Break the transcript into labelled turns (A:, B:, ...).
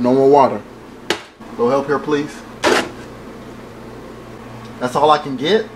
A: No more water. No help here, please. That's all I can get?